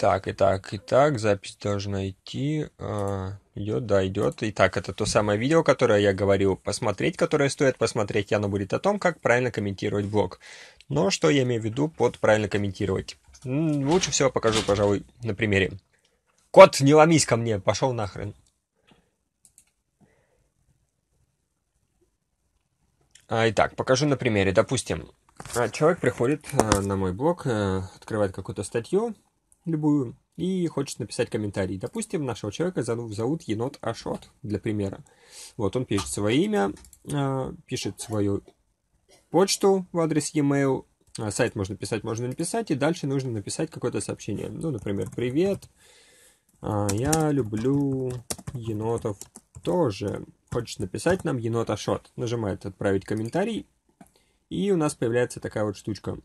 Итак, итак, итак, запись должна идти. А, идет, да, идет. Итак, это то самое видео, которое я говорил посмотреть, которое стоит посмотреть, и оно будет о том, как правильно комментировать блог. Но что я имею в виду под правильно комментировать? Лучше всего покажу, пожалуй, на примере. Кот, не ломись ко мне, пошел нахрен. А, итак, покажу на примере. Допустим, а, человек приходит а, на мой блог, э, открывает какую-то статью, любую, и хочет написать комментарий. Допустим, нашего человека зовут, зовут енот Ашот, для примера. Вот он пишет свое имя, пишет свою почту в адрес e-mail, сайт можно писать, можно написать, и дальше нужно написать какое-то сообщение. Ну, например, «Привет, я люблю енотов тоже. Хочешь написать нам енот Ашот?» Нажимает «Отправить комментарий», и у нас появляется такая вот штучка.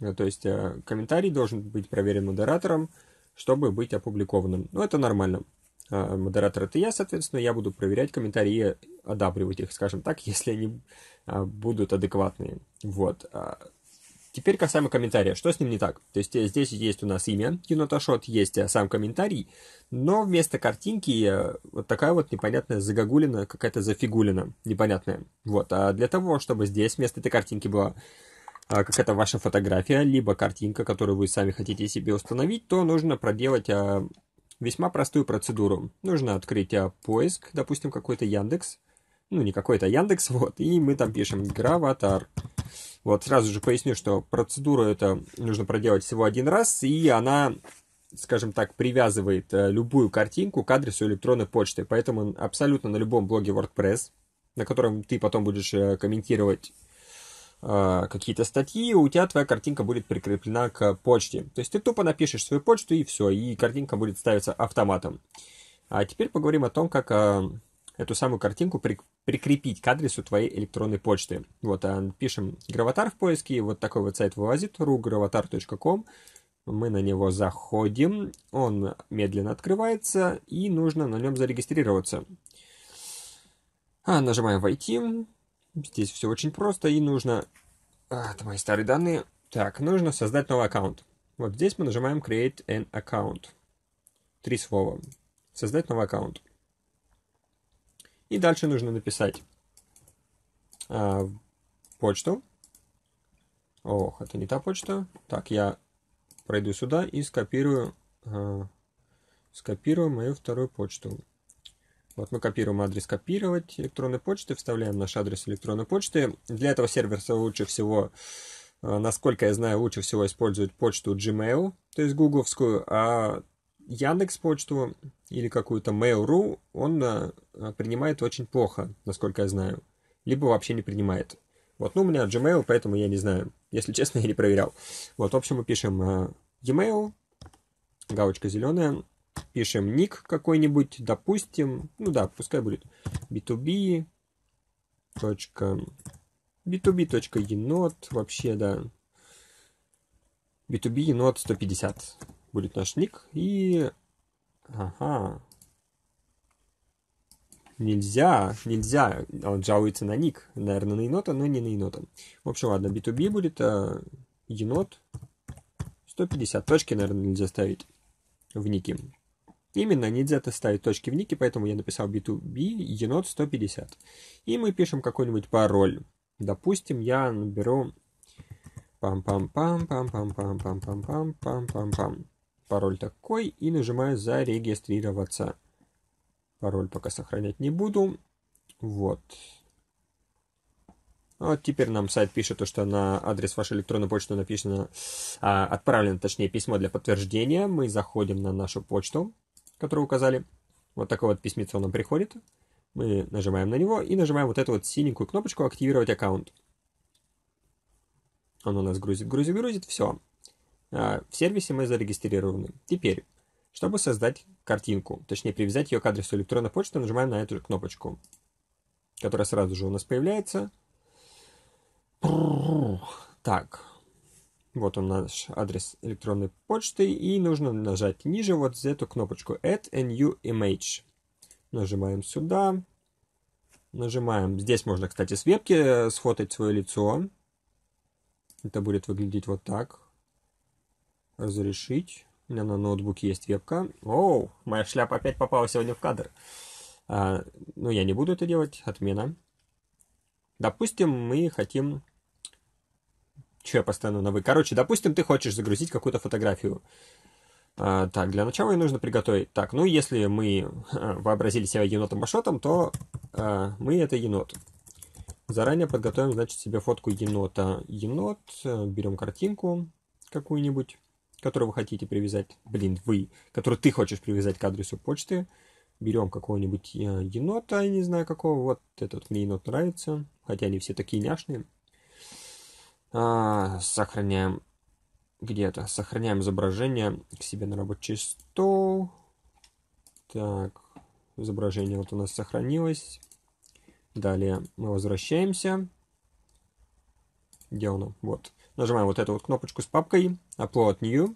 Э, то есть э, комментарий должен быть проверен модератором, чтобы быть опубликованным. Ну, это нормально. Э, модератор это я, соответственно, я буду проверять комментарии и одабривать их, скажем так, если они будут адекватные. Вот. А теперь касаемо комментария. Что с ним не так? То есть здесь есть у нас имя еноташот, есть сам комментарий, но вместо картинки вот такая вот непонятная загогулина, какая-то зафигулина непонятная. Вот. А для того, чтобы здесь вместо этой картинки была а, как это ваша фотография, либо картинка, которую вы сами хотите себе установить, то нужно проделать а, весьма простую процедуру. Нужно открыть а, поиск, допустим, какой-то Яндекс, ну не какой-то Яндекс, вот, и мы там пишем Граватар. Вот, сразу же поясню, что процедуру это нужно проделать всего один раз, и она, скажем так, привязывает любую картинку к адресу электронной почты. Поэтому абсолютно на любом блоге WordPress, на котором ты потом будешь э, комментировать Э, какие-то статьи, у тебя твоя картинка будет прикреплена к почте. То есть ты тупо напишешь свою почту и все, и картинка будет ставиться автоматом. А теперь поговорим о том, как э, эту самую картинку при, прикрепить к адресу твоей электронной почты. Вот, а, пишем граватар в поиске, вот такой вот сайт вылазит, rugravatar.com. Мы на него заходим, он медленно открывается, и нужно на нем зарегистрироваться. А, нажимаем «Войти», Здесь все очень просто, и нужно... А, это мои старые данные. Так, нужно создать новый аккаунт. Вот здесь мы нажимаем Create an Account. Три слова. Создать новый аккаунт. И дальше нужно написать а, почту. Ох, это не та почта. Так, я пройду сюда и скопирую, а, скопирую мою вторую почту. Вот мы копируем адрес копировать электронной почты, вставляем наш адрес электронной почты. Для этого сервиса лучше всего, э, насколько я знаю, лучше всего использовать почту Gmail, то есть гугловскую, а Яндекс почту или какую-то Mail.ru он э, принимает очень плохо, насколько я знаю. Либо вообще не принимает. Вот, ну, у меня Gmail, поэтому я не знаю. Если честно, я не проверял. Вот, в общем, мы пишем э, e-mail, галочка зеленая, пишем ник какой-нибудь, допустим, ну да, пускай будет b2b. b2b. енот, вообще, да. b2b енот 150 будет наш ник. И... Ага. Нельзя, нельзя. Он жалуется на ник. Наверное, на енота, но не на енота. В общем, ладно, b2b будет а, енот 150. Точки, наверное, нельзя ставить в нике. Именно нельзя ставить точки в нике, поэтому я написал B2B енот 150. И мы пишем какой-нибудь пароль. Допустим, я наберу пам-пам-пам-пам-пам-пам-пам-пам-пам-пам. Пароль такой и нажимаю зарегистрироваться. Пароль пока сохранять не буду. Вот. Вот теперь нам сайт пишет, что на адрес вашей электронной почты написано, а, отправлено, точнее, письмо для подтверждения. Мы заходим на нашу почту который указали. Вот такое вот письмецо нам приходит. Мы нажимаем на него и нажимаем вот эту вот синенькую кнопочку «Активировать аккаунт». Он у нас грузит, грузит, грузит. Все. А, в сервисе мы зарегистрированы. Теперь, чтобы создать картинку, точнее привязать ее к адресу электронной почты, нажимаем на эту кнопочку, которая сразу же у нас появляется. Так, вот он наш адрес электронной почты. И нужно нажать ниже вот эту кнопочку Add a new image. Нажимаем сюда. Нажимаем. Здесь можно, кстати, с вебки э, сфотать свое лицо. Это будет выглядеть вот так. Разрешить. У меня на ноутбуке есть вебка. Оу, моя шляпа опять попала сегодня в кадр. А, ну, я не буду это делать. Отмена. Допустим, мы хотим... Че я постоянно на вы? Короче, допустим, ты хочешь загрузить какую-то фотографию. А, так, для начала ее нужно приготовить. Так, ну, если мы вообразили себя енотом-башотом, то а, мы это енот. Заранее подготовим, значит, себе фотку енота. Енот, э, берем картинку какую-нибудь, которую вы хотите привязать. Блин, вы, которую ты хочешь привязать к адресу почты. Берем какого-нибудь э, енота, я не знаю какого. Вот этот мне енот нравится, хотя они все такие няшные. А, сохраняем где-то. Сохраняем изображение к себе на рабочий стол. Так, изображение вот у нас сохранилось. Далее мы возвращаемся. Где оно? Вот. Нажимаем вот эту вот кнопочку с папкой Upload New.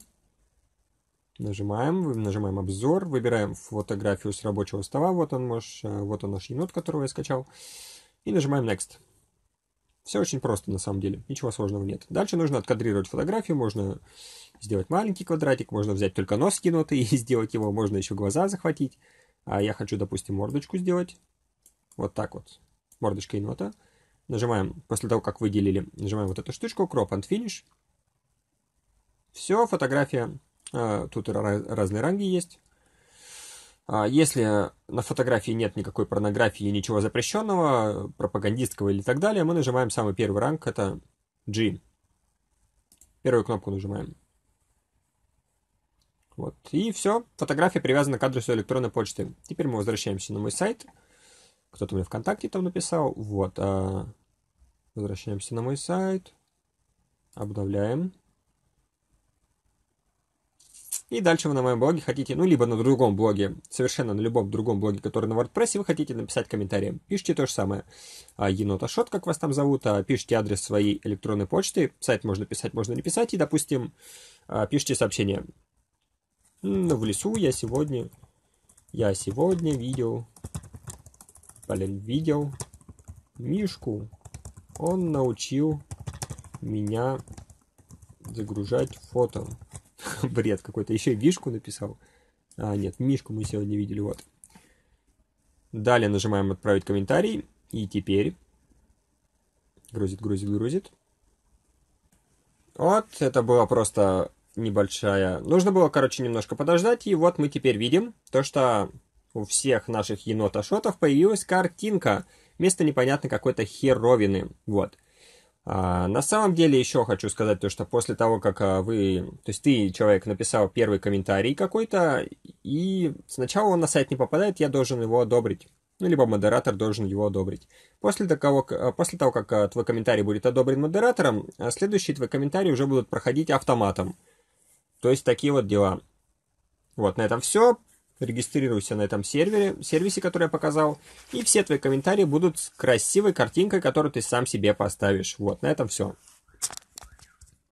Нажимаем, нажимаем обзор, выбираем фотографию с рабочего стола. Вот он, наш, вот он наш енот, которого я скачал. И нажимаем Next. Все очень просто на самом деле, ничего сложного нет. Дальше нужно откадрировать фотографию, можно сделать маленький квадратик, можно взять только нос енота и сделать его, можно еще глаза захватить. А я хочу, допустим, мордочку сделать. Вот так вот мордочка енота. Нажимаем, после того, как выделили, нажимаем вот эту штучку, Crop and Finish. Все, фотография. А, тут разные ранги есть. А, если на фотографии нет никакой порнографии, ничего запрещенного, пропагандистского или так далее, мы нажимаем самый первый ранг, это G. Первую кнопку нажимаем. Вот. И все, фотография привязана к адресу электронной почты. Теперь мы возвращаемся на мой сайт. Кто-то мне ВКонтакте там написал. Вот. А... Возвращаемся на мой сайт. Обновляем. И дальше вы на моем блоге хотите, ну, либо на другом блоге, совершенно на любом другом блоге, который на WordPress, вы хотите написать комментарий. Пишите то же самое. А, Еноташот, как вас там зовут, а, пишите адрес своей электронной почты. Сайт можно писать, можно не писать. И, допустим, а, пишите сообщение. В лесу я сегодня, я сегодня видел блин, видел Мишку. Он научил меня загружать фото. Бред какой-то. Еще и Вишку написал. А, нет, Мишку мы сегодня видели, вот. Далее нажимаем «Отправить комментарий». И теперь... Грузит, грузит, грузит. Вот, это была просто небольшая... Нужно было, короче, немножко подождать. И вот мы теперь видим то, что у всех наших енотошотов появилась картинка вместо непонятной какой-то херовины. Вот. А, на самом деле еще хочу сказать то, что после того, как а, вы, то есть ты, человек, написал первый комментарий какой-то, и сначала он на сайт не попадает, я должен его одобрить. Ну, либо модератор должен его одобрить. После того, а, после того как твой комментарий будет одобрен модератором, следующие твои комментарии уже будут проходить автоматом. То есть такие вот дела. Вот, на этом все регистрируйся на этом сервере, сервисе, который я показал, и все твои комментарии будут с красивой картинкой, которую ты сам себе поставишь. Вот, на этом все.